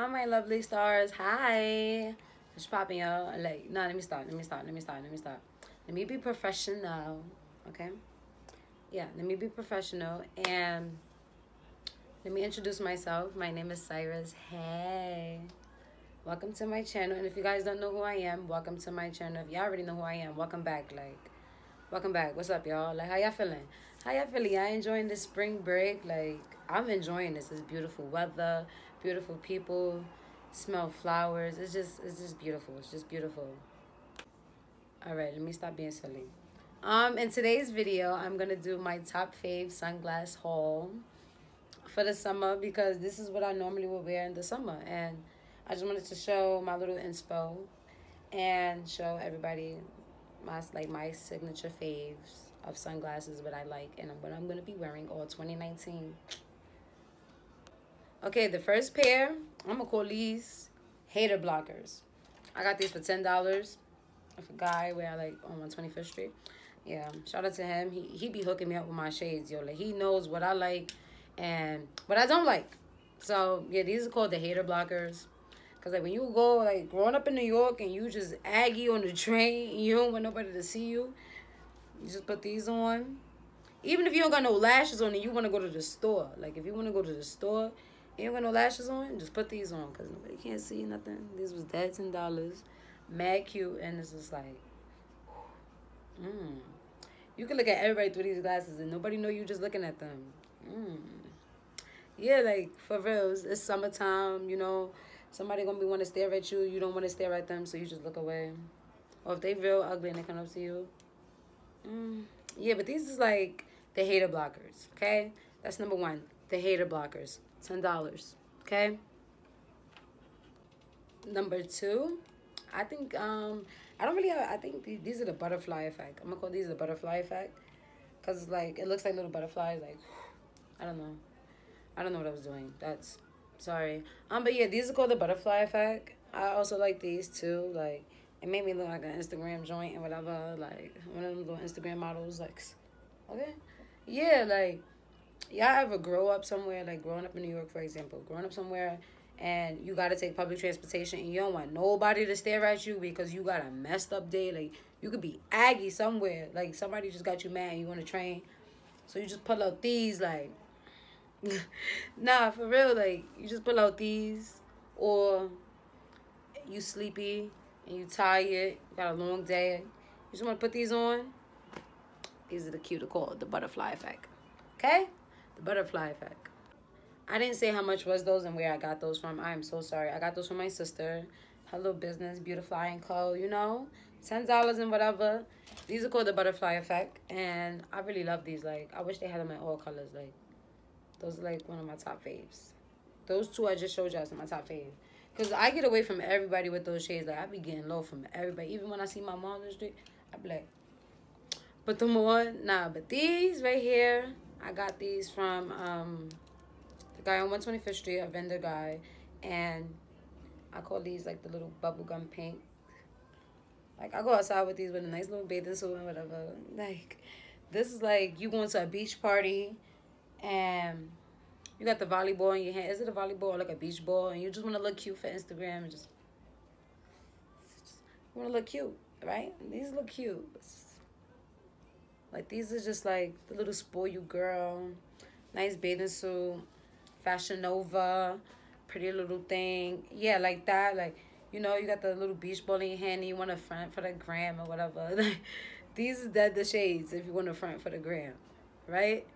Hi, my lovely stars. Hi. It's popping, y'all? Like, no, let me start. Let me start. Let me start. Let me start. Let me be professional. Okay? Yeah, let me be professional. And let me introduce myself. My name is Cyrus. Hey. Welcome to my channel. And if you guys don't know who I am, welcome to my channel. If y'all already know who I am, welcome back. Like, welcome back. What's up, y'all? Like, how y'all feeling? How y'all feeling? Y'all enjoying this spring break? Like, I'm enjoying this. It's beautiful weather, beautiful people, smell flowers. It's just, it's just beautiful. It's just beautiful. All right, let me stop being silly. Um, in today's video, I'm gonna do my top fave sunglass haul for the summer because this is what I normally would wear in the summer, and I just wanted to show my little inspo and show everybody my like my signature faves of sunglasses what I like and what I'm gonna be wearing all 2019. Okay, the first pair, I'm gonna call these hater blockers. I got these for ten dollars. If a guy where I like on 125th Street. Yeah, shout out to him. He he be hooking me up with my shades, yo. Like he knows what I like and what I don't like. So yeah, these are called the hater blockers. Cause like when you go like growing up in New York and you just aggy on the train, you don't want nobody to see you. You just put these on. Even if you don't got no lashes on and you want to go to the store. Like if you want to go to the store you ain't got no lashes on, just put these on because nobody can't see nothing. These was dead ten dollars. Mad cute and it's just like mm. You can look at everybody through these glasses and nobody know you just looking at them. Mm. Yeah, like for real, it's, it's summertime, you know. Somebody gonna be want to stare at you. You don't want to stare at them, so you just look away. Or if they real ugly and they come up to you. Mm. Yeah, but these is like the hater blockers, okay? That's number one, the hater blockers. $10. Okay? Number two, I think, um, I don't really have, I think these are the butterfly effect. I'm gonna call these the butterfly effect. Because, like, it looks like little butterflies. Like, I don't know. I don't know what I was doing. That's, sorry. Um, but yeah, these are called the butterfly effect. I also like these too. Like, it made me look like an Instagram joint and whatever. Like, one of them little Instagram models. Like, okay. Yeah, like, y'all ever grow up somewhere, like growing up in New York, for example, growing up somewhere and you got to take public transportation and you don't want nobody to stare at you because you got a messed up day. Like, you could be aggy somewhere. Like, somebody just got you mad and you on a train. So you just pull out these, like, nah, for real, like, you just pull out these or you sleepy and you tired, you got a long day. You just want to put these on. These are the cute, called the butterfly effect. Okay? Butterfly effect. I didn't say how much was those and where I got those from. I am so sorry. I got those from my sister. Little business, Beautifly and Co. You know, $10 and whatever. These are called the butterfly effect. And I really love these. Like, I wish they had them in all colors. Like, those are like one of my top faves. Those two I just showed y'all are my top faves. Because I get away from everybody with those shades. Like, I be getting low from everybody. Even when I see my mom in the street, I be like, put them on. Nah, but these right here, I got these from um, the guy on 125th Street, a vendor guy. And I call these like the little bubblegum pink. Like, I go outside with these with a nice little bathing suit and whatever. Like, this is like you going to a beach party and you got the volleyball in your hand. Is it a volleyball or like a beach ball? And you just want to look cute for Instagram and just, just want to look cute, right? These look cute. Like these are just like the little spoil you girl. Nice bathing suit. Fashion Nova. Pretty little thing. Yeah, like that. Like, you know, you got the little beach ball in your hand and you want to front for the gram or whatever. these are the, the shades if you want to front for the gram. Right?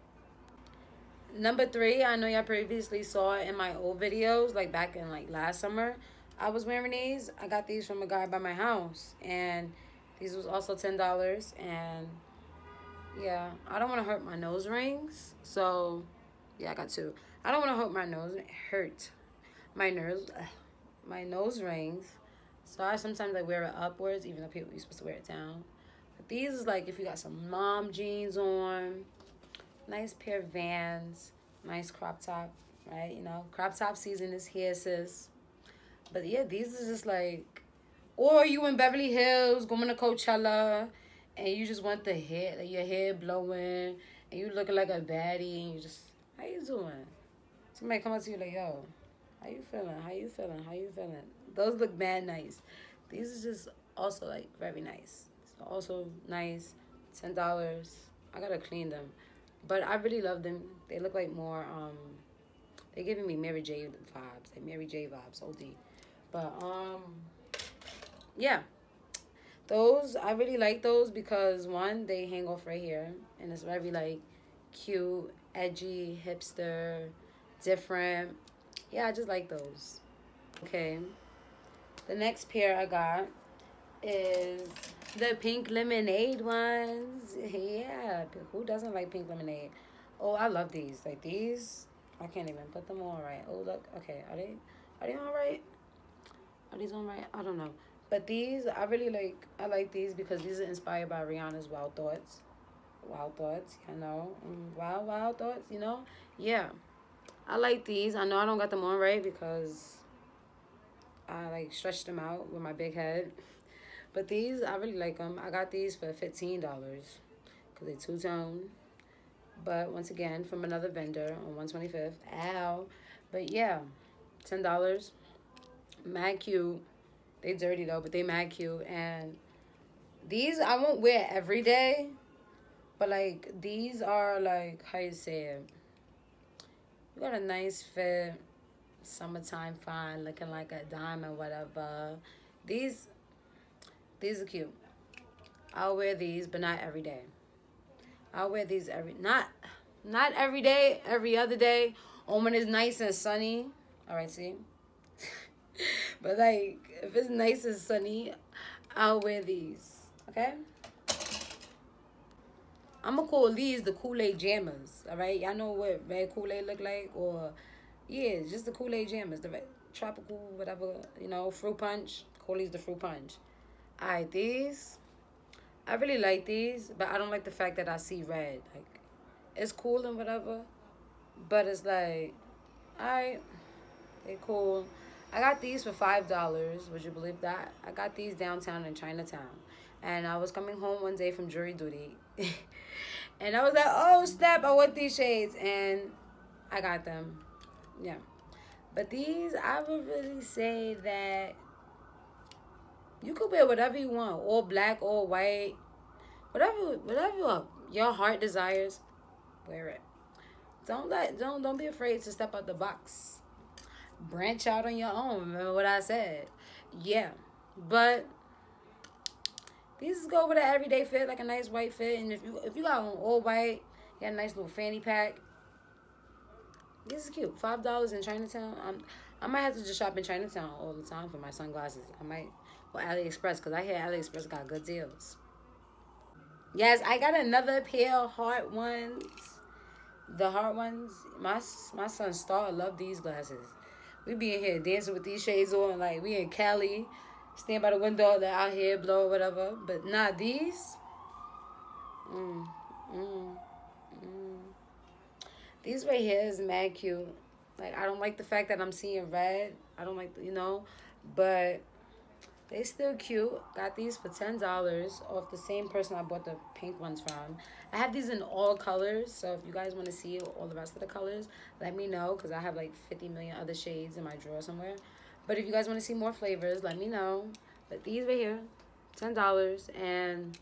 Number three, I know y'all previously saw in my old videos, like back in like last summer. I was wearing these. I got these from a guy by my house. And these was also $10. And yeah, I don't want to hurt my nose rings. So, yeah, I got two. I don't want to hurt my nose, hurt my nose, my nose rings. So I sometimes I wear it upwards, even though people are supposed to wear it down. But these is like if you got some mom jeans on, nice pair of Vans, nice crop top, right? You know, crop top season is here, sis. But yeah, these is just like, or you in Beverly Hills going to Coachella and you just want the hair, like your hair blowing, and you looking like a baddie, and you just, how you doing? Somebody come up to you like, yo, How you feeling? How you feeling? How you feeling? Those look mad nice. These are just also like very nice. also nice. Ten dollars. I gotta clean them, but I really love them. They look like more. Um, they're giving me Mary J vibes, like Mary J vibes, OD. But um, yeah, those I really like those because one, they hang off right here, and it's very like cute, edgy, hipster, different. Yeah, I just like those. Okay. The next pair I got is the pink lemonade ones. Yeah, who doesn't like pink lemonade? Oh, I love these. Like these, I can't even put them on right. Oh, look. Okay, are they are they all right? Are these on right? I don't know. But these, I really like. I like these because these are inspired by Rihanna's Wild Thoughts. Wild Thoughts, you know. Mm, wild, wild thoughts, you know. Yeah, I like these. I know I don't got them on right because I like stretched them out with my big head. But these, I really like them. I got these for $15 because they're two-tone. But once again, from another vendor on 125th. Ow. But yeah, $10. Mad cute. They dirty though, but they mad cute. And these I won't wear every day. But like, these are like, how you say it? You got a nice fit. Summertime fine. Looking like a diamond, whatever. These these are cute. I'll wear these, but not every day. I'll wear these every not not every day, every other day. Or when it's nice and sunny. All right, see. but like, if it's nice and sunny, I'll wear these. Okay. I'm gonna call these the Kool-Aid jammers. All right, y'all know what red Kool-Aid look like, or yeah, just the Kool-Aid jammers, the red, tropical whatever, you know, fruit punch. Call these the fruit punch. Alright, these I really like these, but I don't like the fact that I see red. Like it's cool and whatever, but it's like alright, they cool. I got these for five dollars. Would you believe that? I got these downtown in Chinatown, and I was coming home one day from jury duty, and I was like, "Oh snap! I want these shades," and I got them. Yeah, but these I would really say that you could wear whatever you want, all black, all white, whatever, whatever your heart desires. Wear it. Don't let don't don't be afraid to step out the box. Branch out on your own. Remember what I said? Yeah, but these go with an everyday fit, like a nice white fit. And if you if you got an all white, you got a nice little fanny pack. This is cute. Five dollars in Chinatown. I'm I might have to just shop in Chinatown all the time for my sunglasses. I might or AliExpress because I hear AliExpress got good deals. Yes, I got another pair of heart ones. The heart ones. My my son Star love these glasses. We be in here dancing with these shades on, like we in Cali, stand by the window, they out here blow whatever. But not these. Mm, mm, mm. These right here is mad cute. Like I don't like the fact that I'm seeing red. I don't like you know, but they still cute. Got these for $10 off the same person I bought the pink ones from. I have these in all colors. So if you guys want to see all the rest of the colors, let me know. Because I have like 50 million other shades in my drawer somewhere. But if you guys want to see more flavors, let me know. But these right here, $10. And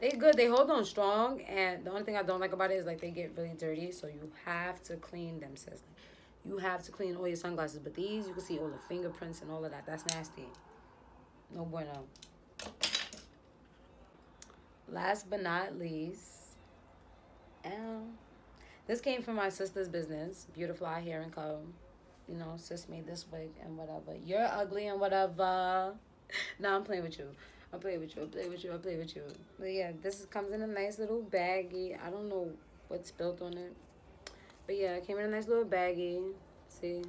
they good. They hold on strong. And the only thing I don't like about it is like they get really dirty. So you have to clean them, sis you have to clean all your sunglasses. But these, you can see all the fingerprints and all of that. That's nasty. No bueno. Last but not least, um, this came from my sister's business, Beautiful Hair and Co. You know, sis made this wig and whatever. You're ugly and whatever. now I'm playing with you. I play with you. I play with you. I play with you. But yeah, this comes in a nice little baggie. I don't know what's built on it. But yeah, came in a nice little baggie. See?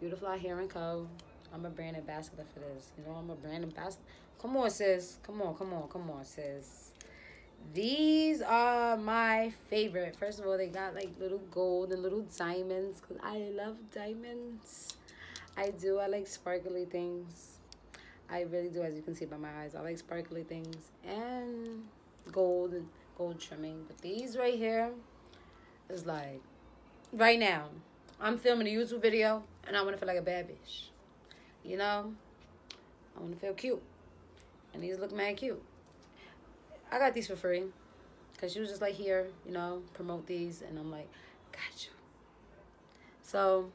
Beautiful Hair and Co. I'm a brand ambassador for this. You know, I'm a brand ambassador. Come on, sis. Come on, come on, come on, sis. These are my favorite. First of all, they got like little gold and little diamonds because I love diamonds. I do. I like sparkly things. I really do, as you can see by my eyes. I like sparkly things and gold and gold trimming. But these right here is like right now I'm filming a YouTube video and I want to feel like a bad bitch. You know? I want to feel cute. And these look mad cute. I got these for free. Because she was just like, here, you know, promote these. And I'm like, got you. So,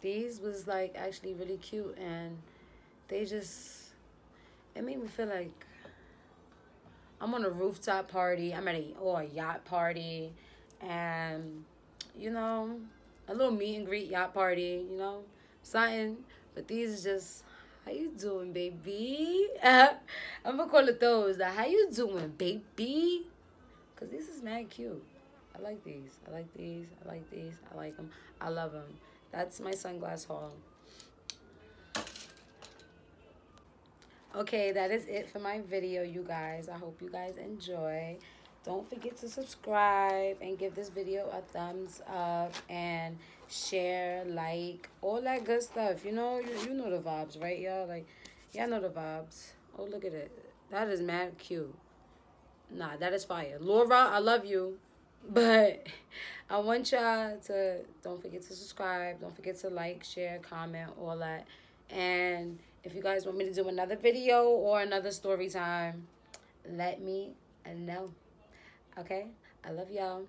these was like actually really cute. And they just, it made me feel like I'm on a rooftop party. I'm at a, or a yacht party. And, you know, a little meet and greet yacht party, you know, something. But these is just how you doing, baby? I'm gonna call it those. How you doing, baby? Cause this is mad cute. I like these. I like these. I like these. I like them. I love them. That's my sunglass haul. Okay, that is it for my video, you guys. I hope you guys enjoy. Don't forget to subscribe and give this video a thumbs up and share, like, all that good stuff. You know, you, you know the vibes, right, y'all? Like, y'all know the vibes. Oh, look at it. That is mad cute. Nah, that is fire. Laura, I love you. But I want y'all to don't forget to subscribe. Don't forget to like, share, comment, all that. And if you guys want me to do another video or another story time, let me know. Okay? I love y'all.